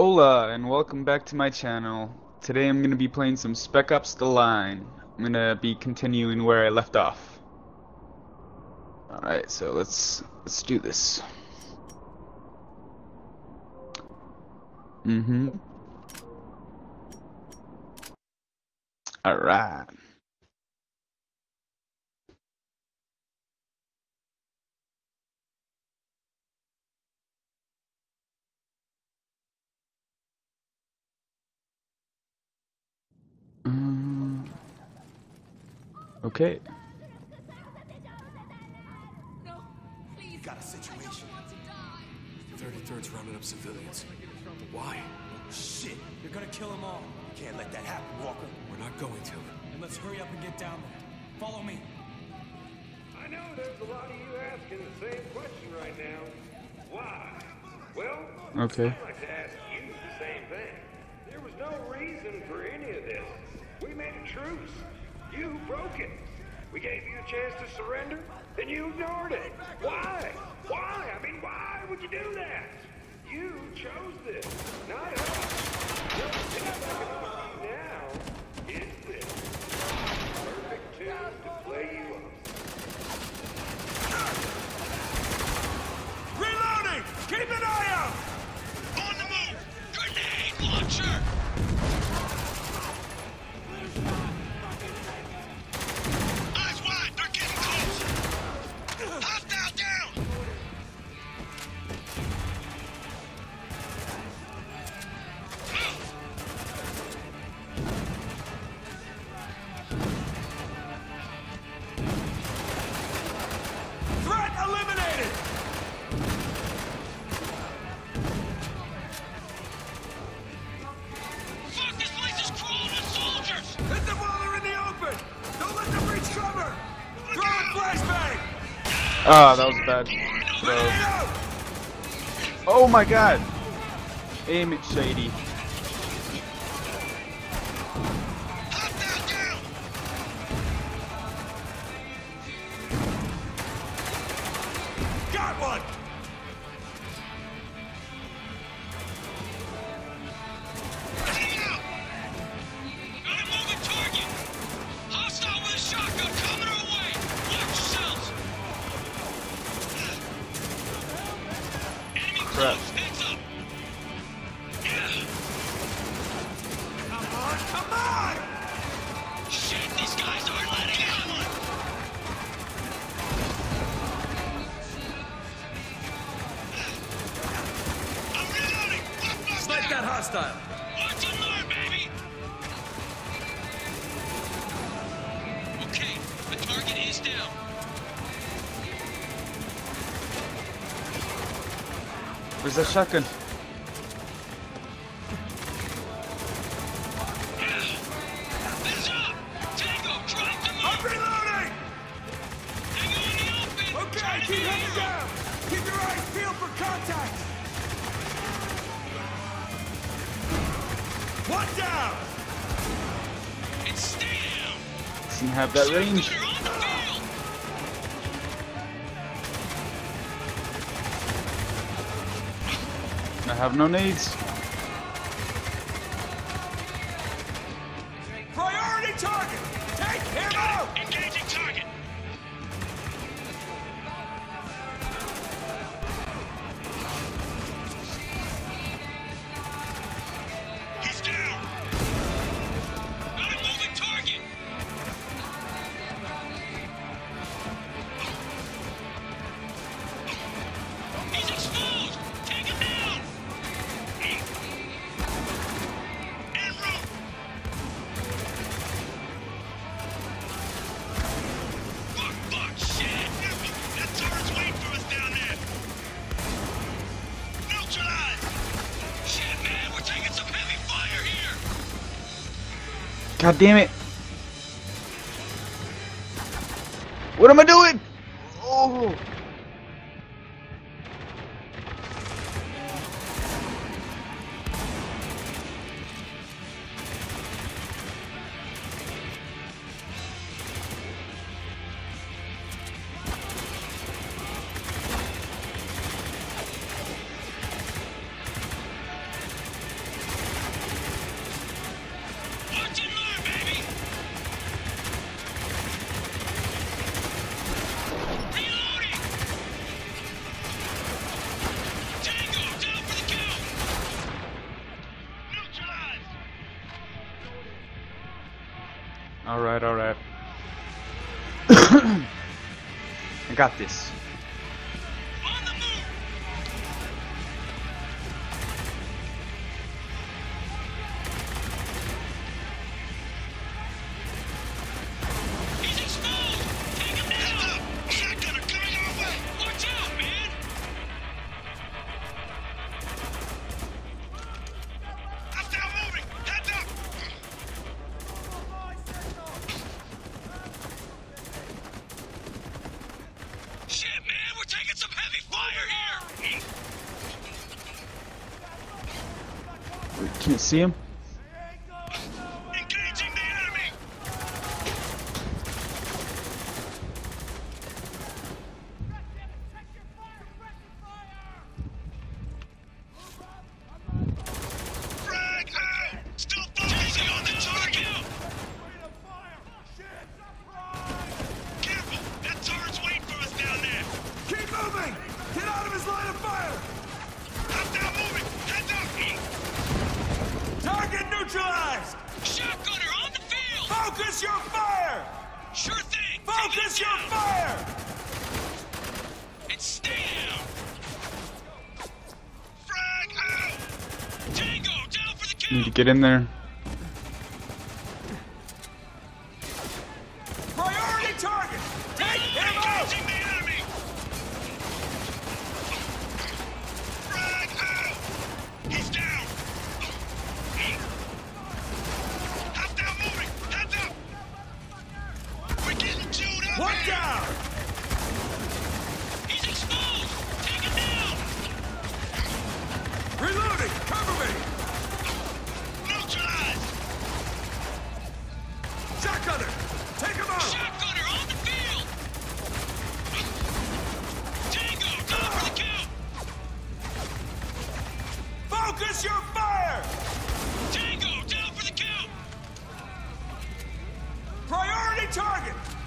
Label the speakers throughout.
Speaker 1: Hola and welcome back to my channel. Today I'm going to be playing some Spec Ops The Line. I'm going to be continuing where I left off. Alright, so let's let's do this. Mm-hmm. Alright. Um, okay.
Speaker 2: No, please.
Speaker 3: Got a situation.
Speaker 2: I don't want to die.
Speaker 3: 33rd's rounding up civilians. Why? Shit!
Speaker 4: You're gonna kill them all.
Speaker 3: You can't let that happen, Walker. We're not going to.
Speaker 4: And let's hurry up and get down there. Follow me.
Speaker 5: I know there's a lot of you asking the same question right now. Why? Well,
Speaker 1: Okay.
Speaker 5: I'd like to ask you the same thing. There was no reason for any of this. We made a truce. You broke it. We gave you a chance to surrender, and you ignored it. Why? Why? I mean, why would you do that? You chose this, not us.
Speaker 1: Ah, that was bad. So, oh my god! Aim it, Shady.
Speaker 6: Blockbuster!
Speaker 4: Snipe that hostile!
Speaker 6: Watch and learn, baby! Okay, the target is down.
Speaker 1: Where's that shotgun? Have that range.
Speaker 6: Shotgunner on the field!
Speaker 1: I have no nades.
Speaker 4: Priority target! Take him out!
Speaker 6: Engaging
Speaker 1: God damn it! What am I doing?
Speaker 6: Alright, alright. I got this. see him?
Speaker 7: Get
Speaker 6: in there.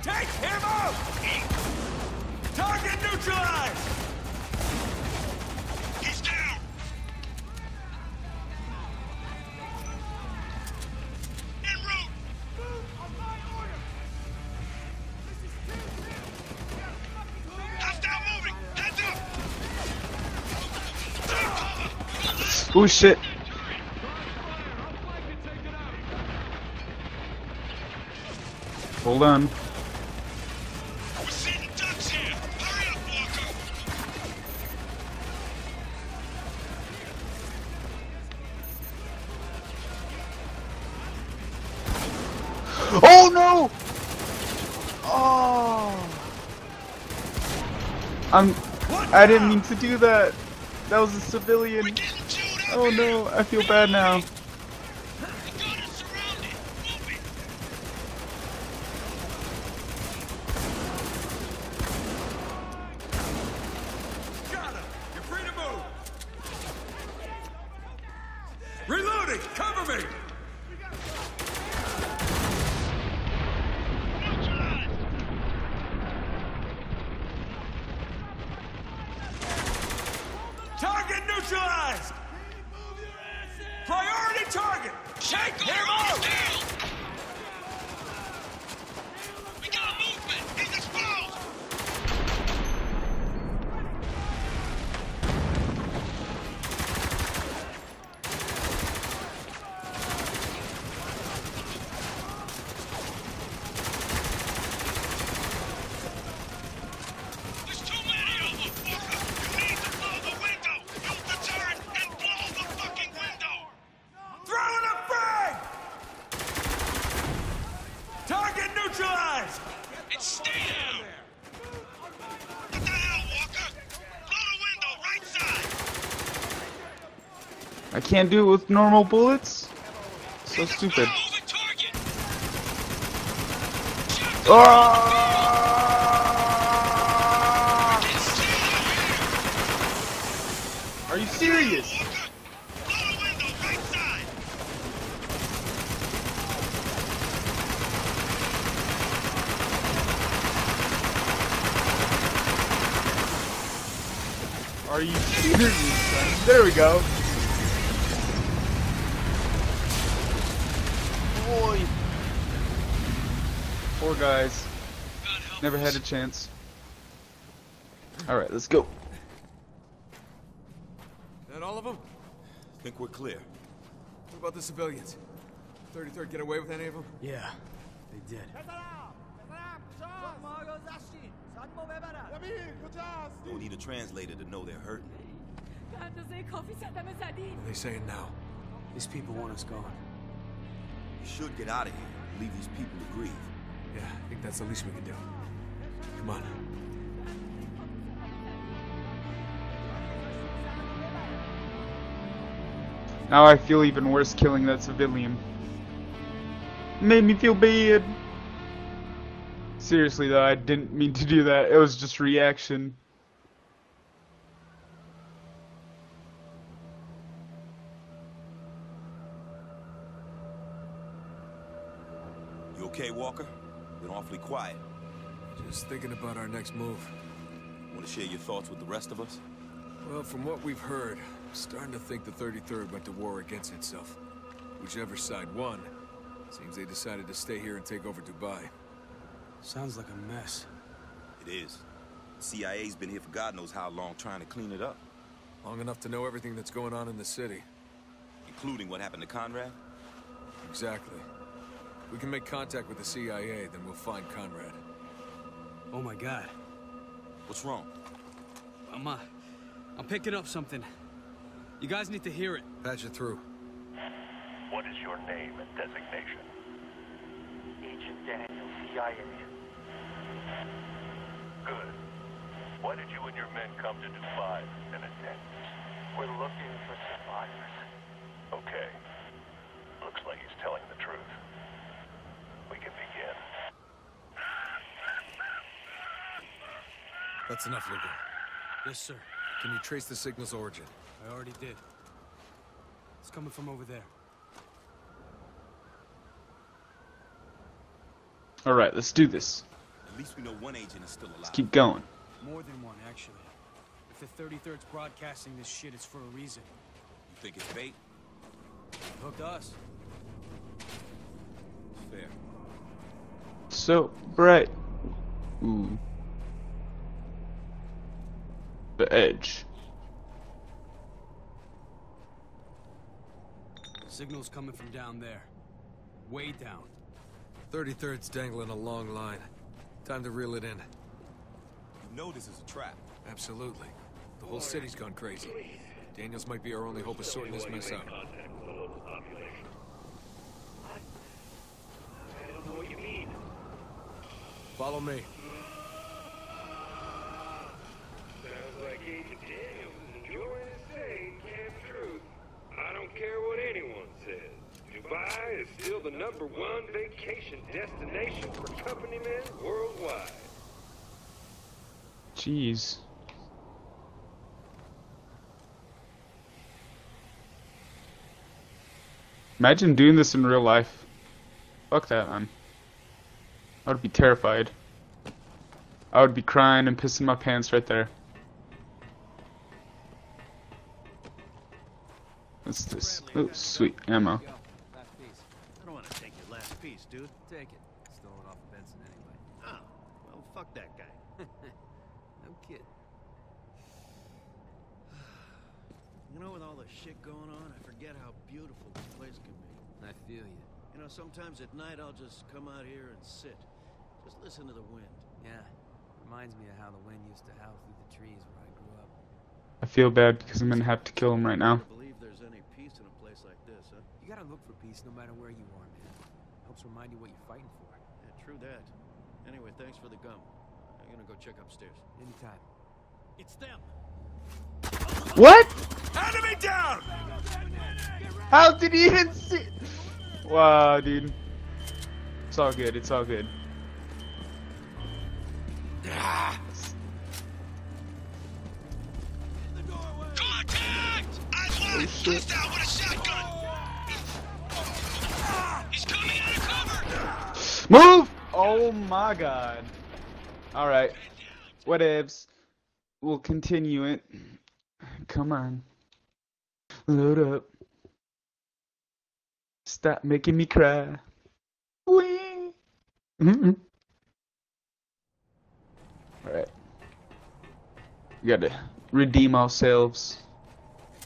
Speaker 7: Take him out! Target neutralized!
Speaker 8: He's down! Route! Move on my order! This is moving!
Speaker 6: Oh shit! Hold on. Oh no! Oh! I'm. I didn't mean to do that. That was a civilian. Oh no! I feel bad now. can't do it with normal bullets? So stupid. Are you serious? Are you serious, son? There we go. boy!
Speaker 1: Poor guys. Never had a chance. Alright, let's go.
Speaker 4: That all of them?
Speaker 3: I think we're clear.
Speaker 4: What about the civilians? 33rd get away with any of them?
Speaker 9: Yeah, they did.
Speaker 3: Don't need a translator to know they're hurting.
Speaker 4: What are they saying now?
Speaker 9: These people want us gone.
Speaker 3: You should get out of here. Leave these people to grieve.
Speaker 4: Yeah, I think that's the least we can do. Come on.
Speaker 1: Now I feel even worse killing that civilian. It Made me feel bad. Seriously though, I didn't mean to do that. It was just reaction.
Speaker 3: You okay, Walker? Been awfully quiet.
Speaker 4: Just thinking about our next move.
Speaker 3: Want to share your thoughts with the rest of us?
Speaker 4: Well, from what we've heard, I'm starting to think the 33rd went to war against itself. Whichever side won, seems they decided to stay here and take over Dubai.
Speaker 9: Sounds like a mess.
Speaker 3: It is. CIA's been here for God knows how long trying to clean it up,
Speaker 4: Long enough to know everything that's going on in the city.
Speaker 3: including what happened to Conrad.
Speaker 4: Exactly. We can make contact with the CIA, then we'll find Conrad.
Speaker 9: Oh my god.
Speaker 3: What's wrong?
Speaker 9: I'm, uh, I'm picking up something. You guys need to hear it.
Speaker 4: Patch it through.
Speaker 10: What is your name and designation?
Speaker 11: Agent Daniel, CIA.
Speaker 10: Good. Why did you and your men come to Dubai in a tent?
Speaker 11: We're looking for survivors.
Speaker 10: Okay. Looks like he's telling the truth. We can begin.
Speaker 4: That's enough, Lugo.
Speaker 9: Yes, sir.
Speaker 4: Can you trace the signal's origin?
Speaker 9: I already did. It's coming from over there.
Speaker 1: Alright, let's do this.
Speaker 3: At least we know one agent is still alive.
Speaker 1: Let's keep going.
Speaker 9: More than one, actually. If the 33rd's broadcasting this shit, it's for a reason.
Speaker 3: You think it's bait?
Speaker 9: Hooked us.
Speaker 3: Fair.
Speaker 1: So bright. Ooh. The edge.
Speaker 9: Signal's coming from down there. Way down.
Speaker 4: 33rd's dangling a long line. Time to reel it in.
Speaker 3: You know this is a trap.
Speaker 4: Absolutely. The whole city's gone crazy. Daniels might be our only hope of sorting this mess out.
Speaker 5: I don't know what you mean.
Speaker 4: Follow me.
Speaker 5: Sounds like Agent Daniels is enjoying his stay in Camp Truth. I don't care what anyone says. Dubai is still the number one vacation destination for company men worldwide.
Speaker 1: Jeez. Imagine doing this in real life. Fuck that, man. I would be terrified. I would be crying and pissing my pants right there. What's this? Oh, sweet ammo.
Speaker 12: I don't want to take your last piece, dude.
Speaker 9: Take it. Stole it off of Benson anyway.
Speaker 12: Oh, well, fuck that guy.
Speaker 9: No kidding.
Speaker 12: You know, with all the shit going on, I forget how beautiful this place can be.
Speaker 9: I feel you.
Speaker 12: You know, sometimes at night I'll just come out here and sit. Just listen to the wind.
Speaker 9: Yeah. Reminds me of how the wind used to howl through the trees where I grew up.
Speaker 1: I feel bad because I'm gonna have to kill him right now.
Speaker 12: I believe there's any peace in a place like this, huh?
Speaker 9: You gotta look for peace no matter where you are, man. Helps remind you what you're fighting for.
Speaker 12: Yeah, true that. Anyway, thanks for the gum. I'm gonna go check upstairs.
Speaker 9: Anytime.
Speaker 12: It's them!
Speaker 1: What?
Speaker 4: Enemy down!
Speaker 1: How did he even see? Wow, dude. It's all good. It's all good.
Speaker 6: Contact! Eyes wide! Hostile with a shotgun!
Speaker 1: Move! Oh my god. Alright. Whatevs. We'll continue it. Come on. Load up. Stop making me cry. Wee. Mm-mm. Alright. We gotta redeem ourselves.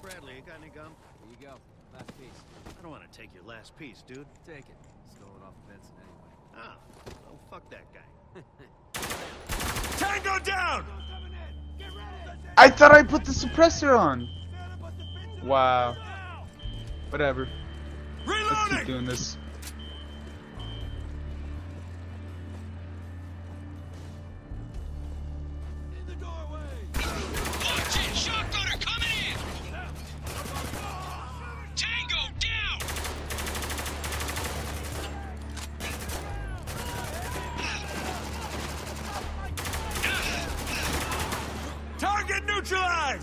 Speaker 12: Bradley, you got any gum?
Speaker 9: Here you go. Last piece.
Speaker 12: I don't want to take your last piece, dude.
Speaker 9: Take it. Stole it off Benson anyway.
Speaker 12: Ah, well, fuck that guy.
Speaker 4: Tango down!
Speaker 1: I thought I put the suppressor on! Wow. Whatever. Let's keep doing this.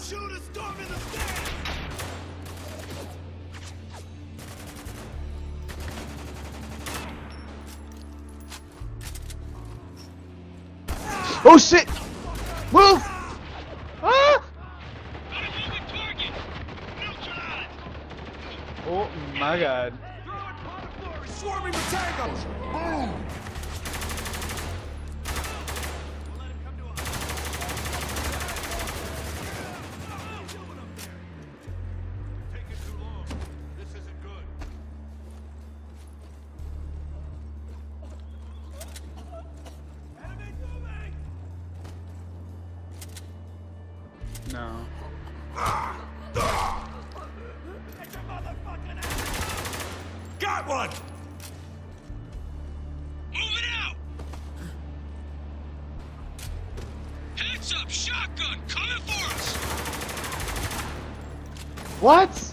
Speaker 4: Shoot a storm in the sky!
Speaker 1: Oh shit!
Speaker 6: Got
Speaker 4: one!
Speaker 6: Moving out! Heads up, shotgun coming for us!
Speaker 1: What?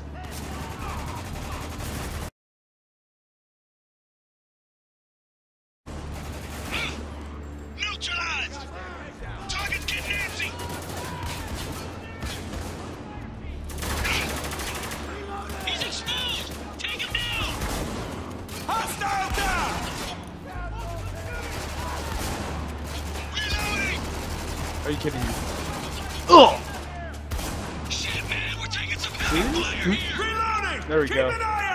Speaker 1: Kidding me? Oh!
Speaker 6: Shit, man, we're taking some!
Speaker 4: Reloading!
Speaker 1: There we
Speaker 4: Keep
Speaker 1: go.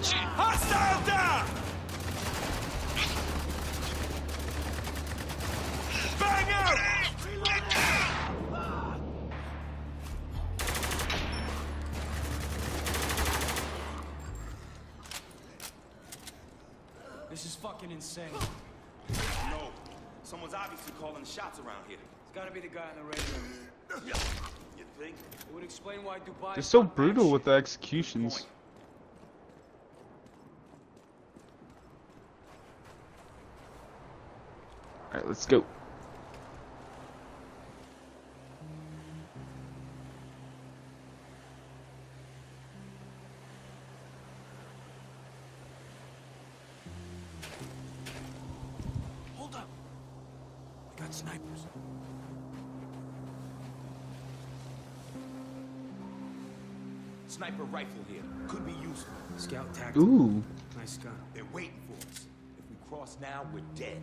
Speaker 6: Watch it!
Speaker 4: Hostile down! Bang out!
Speaker 6: Get!
Speaker 9: This is fucking insane.
Speaker 3: No. Someone's obviously calling the shots around here.
Speaker 9: It's gotta be the guy on the radio.
Speaker 3: You think?
Speaker 9: It would explain why Dubai.
Speaker 1: They're so brutal with the executions. Let's go.
Speaker 9: Hold up. We got snipers.
Speaker 3: Sniper rifle here. Could be useful.
Speaker 9: Scout tactic.
Speaker 1: Ooh.
Speaker 9: Nice gun.
Speaker 3: They're waiting for us. If we cross now, we're dead.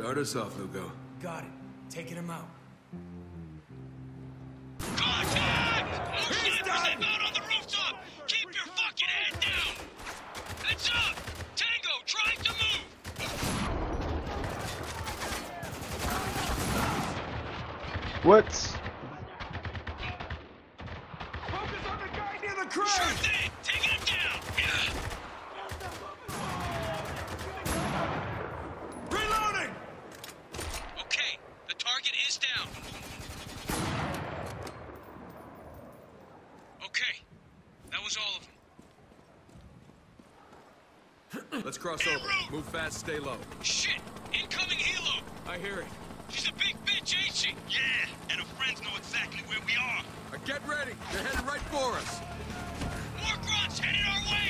Speaker 4: Start us off, Lugo.
Speaker 9: Got it. Taking him out.
Speaker 6: Contact! More snipers inbound on the rooftop! Keep your fucking head down! Heads up! Tango trying to move!
Speaker 1: What?
Speaker 4: helo.
Speaker 6: Shit! Incoming helo!
Speaker 4: I hear it.
Speaker 6: She's a big bitch, ain't she? Yeah, and her friends know exactly where we are.
Speaker 4: Get ready. They're headed right for us.
Speaker 6: More grunts headed our way!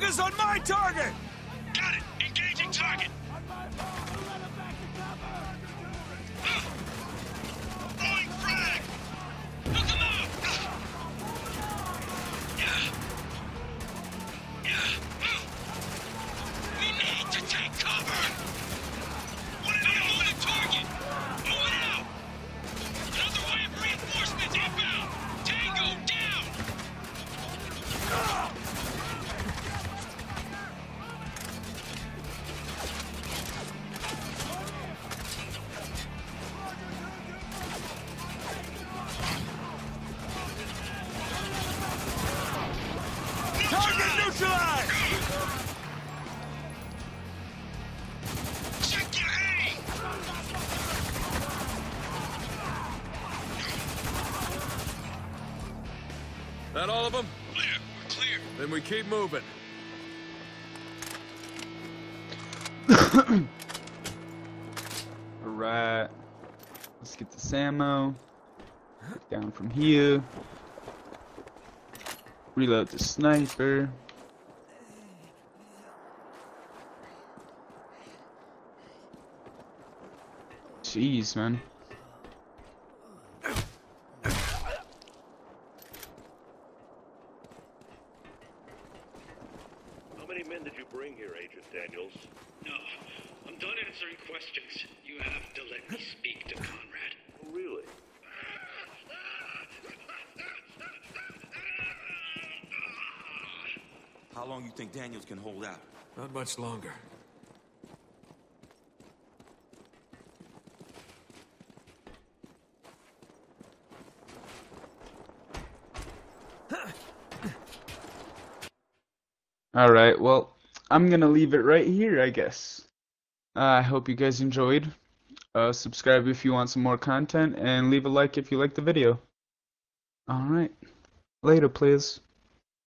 Speaker 4: Focus on my target! Target neutralized!
Speaker 6: Check your aim!
Speaker 4: That all of them?
Speaker 6: Clear, we're clear.
Speaker 4: Then we keep moving.
Speaker 1: Alright. Let's get the ammo. Down from here. Reload the sniper. Jeez, man.
Speaker 5: How many men did you bring here, Agent Daniels?
Speaker 13: No, I'm done answering questions. You have to let me speak to Conrad.
Speaker 5: Oh, really?
Speaker 3: How long you think Daniels can hold out?
Speaker 4: Not much longer.
Speaker 1: Alright, well, I'm gonna leave it right here, I guess. Uh, I hope you guys enjoyed. Uh, subscribe if you want some more content, and leave a like if you like the video. Alright. Later, please.